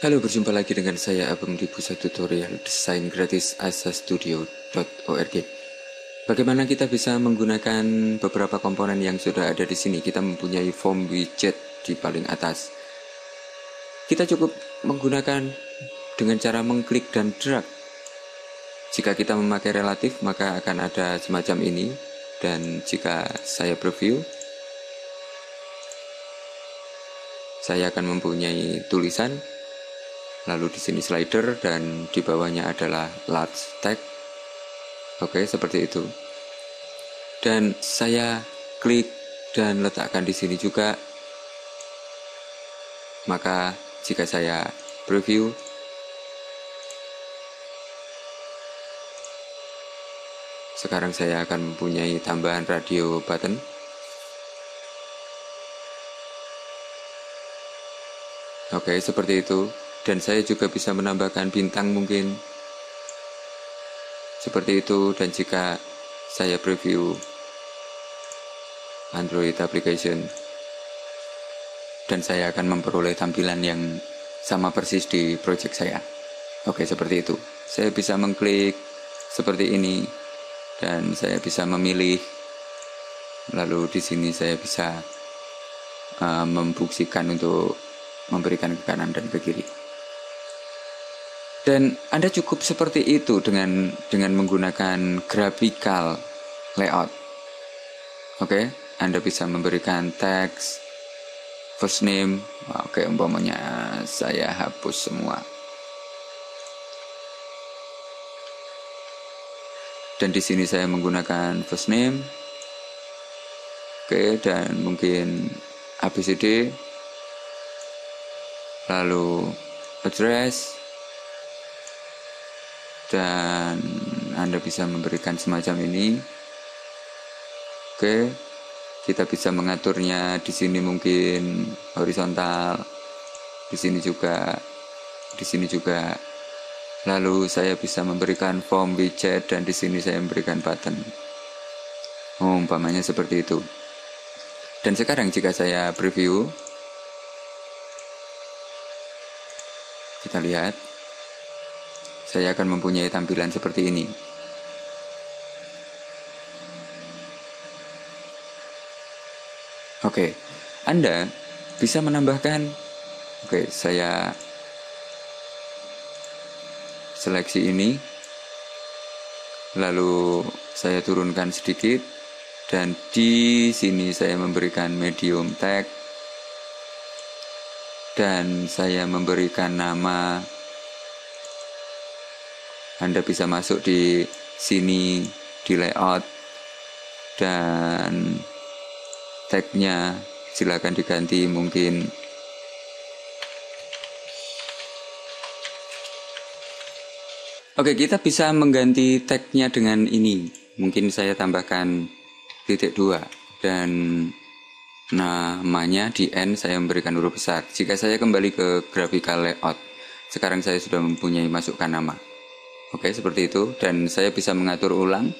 Halo, berjumpa lagi dengan saya Abang di Pusat Tutorial Desain Gratis asastudio.org. Bagaimana kita bisa menggunakan beberapa komponen yang sudah ada di sini? Kita mempunyai form widget di paling atas. Kita cukup menggunakan dengan cara mengklik dan drag. Jika kita memakai relatif, maka akan ada semacam ini. Dan jika saya preview, saya akan mempunyai tulisan lalu di sini slider dan di bawahnya adalah large text oke seperti itu. Dan saya klik dan letakkan di sini juga. Maka jika saya preview sekarang saya akan mempunyai tambahan radio button. Oke, seperti itu dan saya juga bisa menambahkan bintang mungkin. Seperti itu dan jika saya preview Android application dan saya akan memperoleh tampilan yang sama persis di project saya. Oke seperti itu. Saya bisa mengklik seperti ini dan saya bisa memilih. Lalu di sini saya bisa uh, untuk memberikan ke kanan dan ke kiri dan Anda cukup seperti itu dengan dengan menggunakan graphical layout. Oke, okay? Anda bisa memberikan teks, first name. Oke, okay, umpamanya saya hapus semua. Dan di sini saya menggunakan first name. Oke, okay, dan mungkin ABCD. Lalu address dan Anda bisa memberikan semacam ini. Oke, kita bisa mengaturnya di sini mungkin horizontal, di sini juga, di sini juga. Lalu saya bisa memberikan form widget dan di sini saya memberikan button. Oh, umpamanya seperti itu. Dan sekarang jika saya preview, kita lihat saya akan mempunyai tampilan seperti ini. Oke, Anda bisa menambahkan, oke, saya seleksi ini, lalu saya turunkan sedikit, dan di sini saya memberikan medium tag, dan saya memberikan nama anda bisa masuk di sini di layout dan tagnya silakan diganti mungkin. Oke kita bisa mengganti tagnya dengan ini. Mungkin saya tambahkan titik dua dan namanya di N saya memberikan huruf besar. Jika saya kembali ke graphical layout sekarang saya sudah mempunyai masukkan nama Oke, seperti itu. Dan saya bisa mengatur ulang.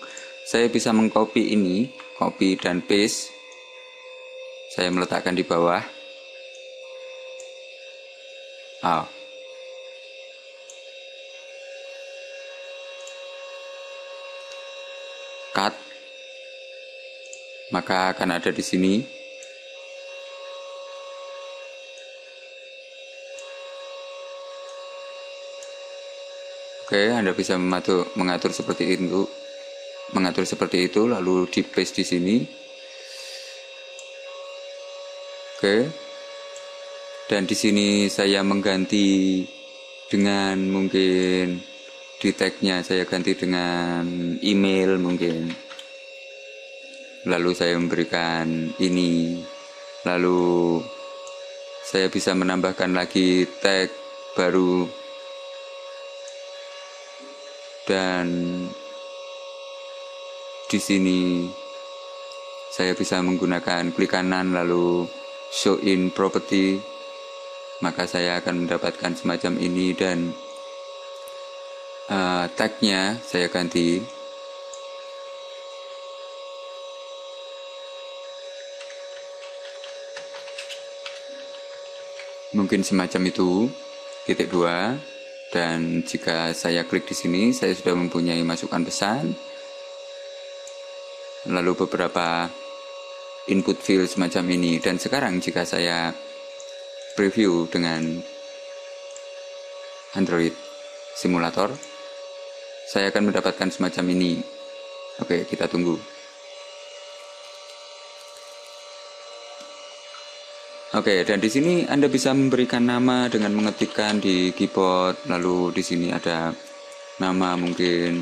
Saya bisa mengcopy ini, copy dan paste. Saya meletakkan di bawah. Oh. Cut. Maka akan ada di sini Oke, Anda bisa mengatur, mengatur seperti itu, mengatur seperti itu, lalu di paste di sini. Oke, dan di sini saya mengganti dengan mungkin di tagnya saya ganti dengan email mungkin. Lalu saya memberikan ini, lalu saya bisa menambahkan lagi tag baru dan di sini saya bisa menggunakan klik kanan lalu show in property. Maka saya akan mendapatkan semacam ini dan uh, tagnya saya ganti. Mungkin semacam itu. Titik dua dan jika saya klik di sini saya sudah mempunyai masukan pesan. Lalu beberapa input field semacam ini. Dan sekarang jika saya preview dengan Android simulator saya akan mendapatkan semacam ini. Oke kita tunggu Oke, dan di sini Anda bisa memberikan nama dengan mengetikkan di keyboard, lalu di sini ada nama mungkin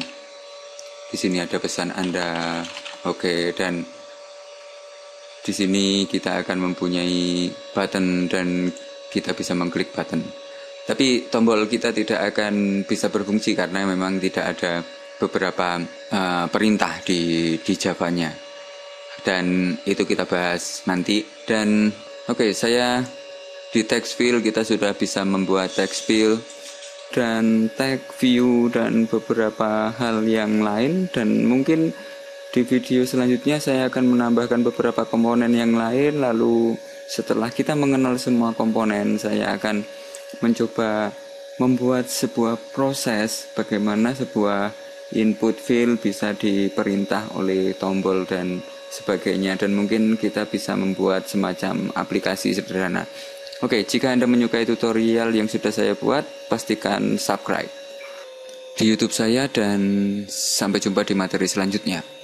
di sini ada pesan Anda. Oke, dan di sini kita akan mempunyai button dan kita bisa mengklik button. Tapi tombol kita tidak akan bisa berfungsi karena memang tidak ada beberapa uh, perintah di di Java-nya. Dan itu kita bahas nanti dan Oke, saya di text field kita sudah bisa membuat text field dan tag view dan beberapa hal yang lain dan mungkin di video selanjutnya saya akan menambahkan beberapa komponen yang lain. Lalu setelah kita mengenal semua komponen saya akan mencoba membuat sebuah proses bagaimana sebuah input field bisa diperintah oleh tombol dan sebagainya dan mungkin kita bisa membuat semacam aplikasi sederhana. Oke, jika Anda menyukai tutorial yang sudah saya buat, pastikan subscribe di YouTube saya dan sampai jumpa di materi selanjutnya.